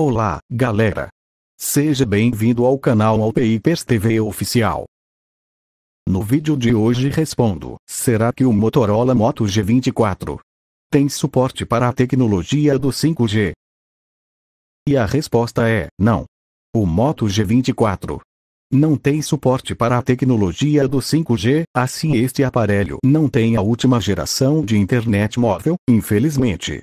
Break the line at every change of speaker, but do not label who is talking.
Olá, galera! Seja bem-vindo ao canal Alpeipers TV Oficial. No vídeo de hoje respondo: será que o Motorola Moto G24 tem suporte para a tecnologia do 5G? E a resposta é: não. O Moto G24 não tem suporte para a tecnologia do 5G, assim este aparelho não tem a última geração de internet móvel, infelizmente.